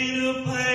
You play.